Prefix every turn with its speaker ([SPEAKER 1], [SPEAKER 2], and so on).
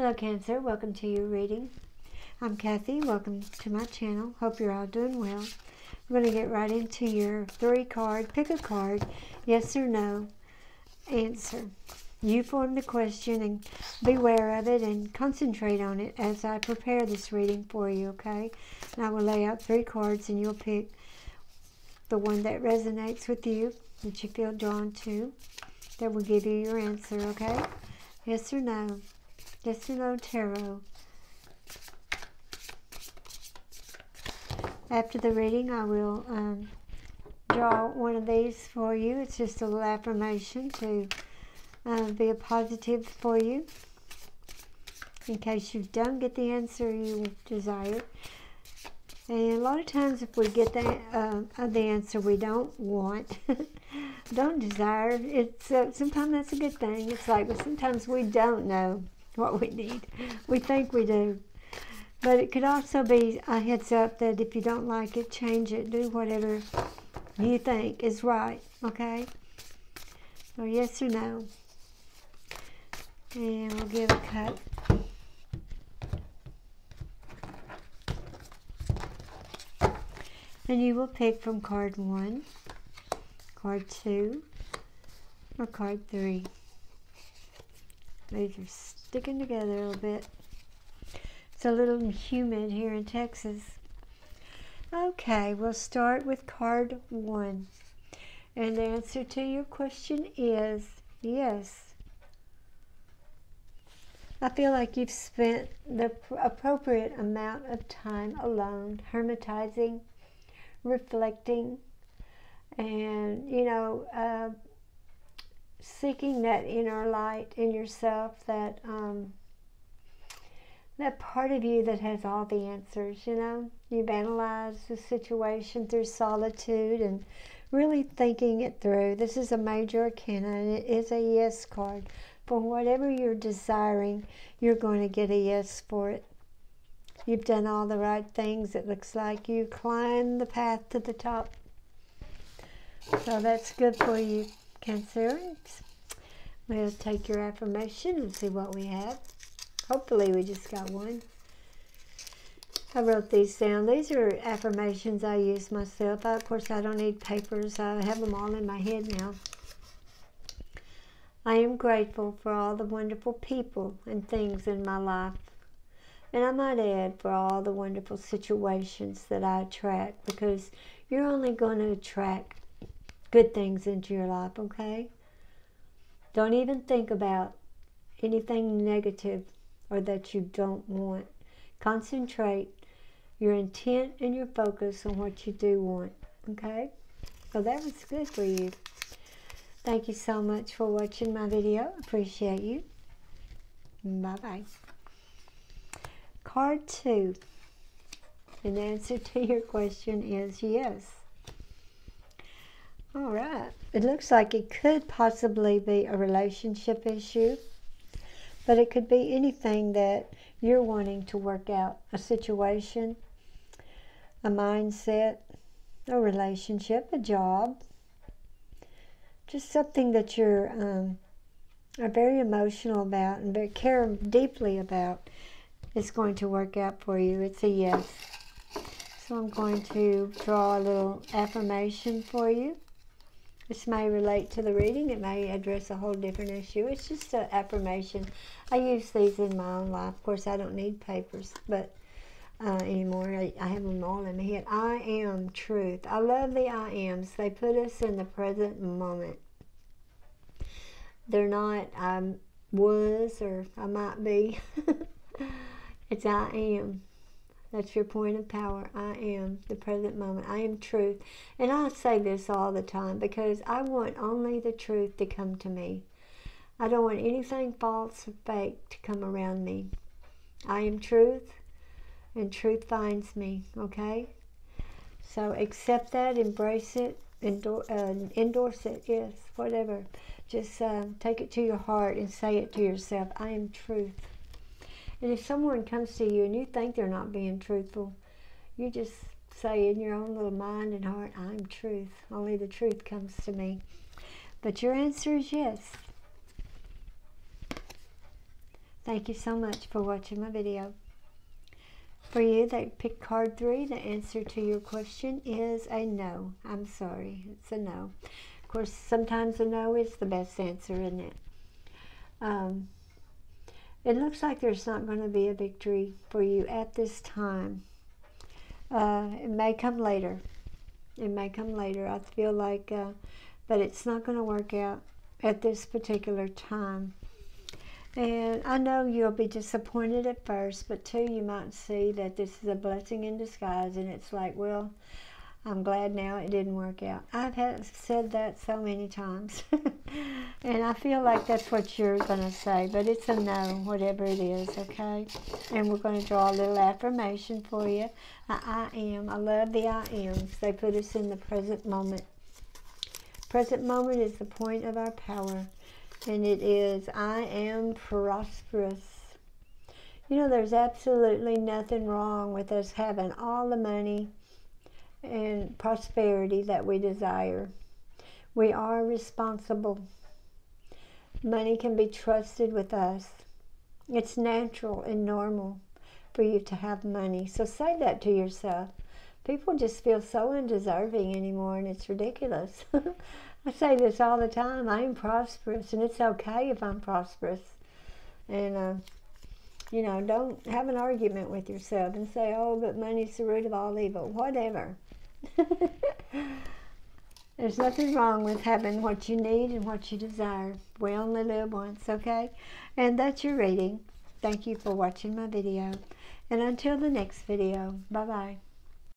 [SPEAKER 1] Hello Cancer, welcome to your reading. I'm Kathy, welcome to my channel. Hope you're all doing well. I'm going to get right into your three card, pick a card, yes or no, answer. You form the question and beware of it and concentrate on it as I prepare this reading for you, okay? And I will lay out three cards and you'll pick the one that resonates with you, that you feel drawn to, that will give you your answer, okay? Yes or no? Yes or no tarot. After the reading, I will um, draw one of these for you. It's just a little affirmation to uh, be a positive for you in case you don't get the answer you desire. And a lot of times if we get the, uh, the answer we don't want, don't desire, it's uh, sometimes that's a good thing. It's like sometimes we don't know what we need. We think we do. But it could also be a heads up that if you don't like it, change it. Do whatever you think is right. Okay? So yes or no. And we'll give a cut. And you will pick from card one, card two, or card three. These are sticking together a little bit. It's a little humid here in Texas. Okay, we'll start with card one. And the answer to your question is yes. I feel like you've spent the appropriate amount of time alone, hermitizing, reflecting, and, you know, uh, seeking that inner light in yourself, that um, that part of you that has all the answers, you know. You've analyzed the situation through solitude and really thinking it through. This is a major arcana and it is a yes card. For whatever you're desiring, you're going to get a yes for it. You've done all the right things. It looks like you climbed the path to the top. So that's good for you. Cancerians. We'll take your affirmation and see what we have. Hopefully we just got one. I wrote these down. These are affirmations I use myself. Of course, I don't need papers. I have them all in my head now. I am grateful for all the wonderful people and things in my life. And I might add for all the wonderful situations that I attract because you're only going to attract good things into your life, okay? Don't even think about anything negative or that you don't want. Concentrate your intent and your focus on what you do want, okay? So that was good for you. Thank you so much for watching my video. Appreciate you. Bye-bye. Card 2. And the answer to your question is yes. All right. It looks like it could possibly be a relationship issue, but it could be anything that you're wanting to work out a situation, a mindset, a relationship, a job, just something that you're um, are very emotional about and very care deeply about is going to work out for you. It's a yes. So I'm going to draw a little affirmation for you. This may relate to the reading. It may address a whole different issue. It's just an affirmation. I use these in my own life. Of course, I don't need papers but uh, anymore. I, I, have them all in my head. I am truth. I love the I ams. They put us in the present moment. They're not I was or I might be. it's I am. That's your point of power. I am the present moment. I am truth. And I say this all the time because I want only the truth to come to me. I don't want anything false or fake to come around me. I am truth and truth finds me, okay? So accept that, embrace it, endorse, uh, endorse it, yes, whatever. Just uh, take it to your heart and say it to yourself. I am truth. And if someone comes to you and you think they're not being truthful, you just say in your own little mind and heart, I'm truth. Only the truth comes to me. But your answer is yes. Thank you so much for watching my video. For you that picked card three, the answer to your question is a no. I'm sorry, it's a no. Of course, sometimes a no is the best answer, isn't it? Um, it looks like there's not going to be a victory for you at this time. Uh, it may come later. It may come later. I feel like, uh, but it's not going to work out at this particular time. And I know you'll be disappointed at first, but too, you might see that this is a blessing in disguise, and it's like, well, I'm glad now it didn't work out. I've had, said that so many times, and I feel like that's what you're going to say, but it's a no, whatever it is, okay? And we're going to draw a little affirmation for you. I, I am. I love the I ams. They put us in the present moment. Present moment is the point of our power and it is I am prosperous. You know, there's absolutely nothing wrong with us having all the money and prosperity that we desire. We are responsible. Money can be trusted with us. It's natural and normal for you to have money. So say that to yourself. People just feel so undeserving anymore, and it's ridiculous. I say this all the time. I'm prosperous, and it's okay if I'm prosperous. And, uh, you know, don't have an argument with yourself and say, oh, but money's the root of all evil. Whatever. There's nothing wrong with having what you need and what you desire. We only live once, okay? And that's your reading. Thank you for watching my video. And until the next video, bye-bye.